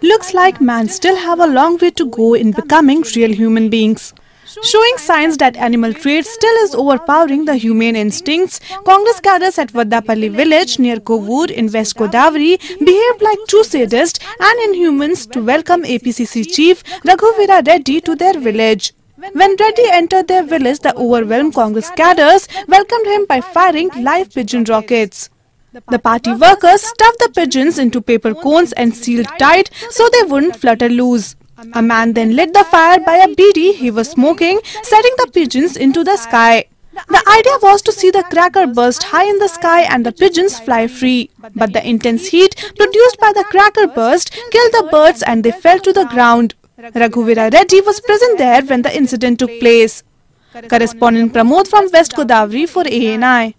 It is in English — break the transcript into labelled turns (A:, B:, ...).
A: Looks like man still have a long way to go in becoming real human beings. Showing signs that animal traits still is overpowering the humane instincts, Congress cadres at Vadapalli village near Kovvur in West Godavari behaved like true sadists and inhumans to welcome APCC chief Raghuveera Reddy to their village. When Reddy entered their village, the overwhelmed Congress cadres welcomed him by firing live pigeon rockets. The party workers stuffed the pigeons into paper cones and sealed tight so they wouldn't flutter loose. A man then lit the fire by a beedi he was smoking, setting the pigeons into the sky. The idea was to see the cracker burst high in the sky and the pigeons fly free. But the intense heat produced by the cracker burst killed the birds and they fell to the ground. Raghuveera Reddy was present there when the incident took place. Correspondent Pramod from West Godavari for ANI.